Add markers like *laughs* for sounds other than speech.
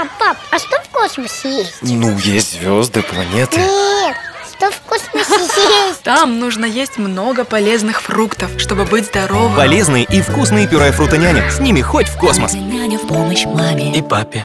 Пап, пап, а что в космосе есть? Ну, есть звезды, планеты Нет, что в космосе *laughs* есть? Там нужно есть много полезных фруктов, чтобы быть здоровым. Полезные и вкусные пюре фрутоняня. С ними хоть в космос. Няня в помощь маме. И папе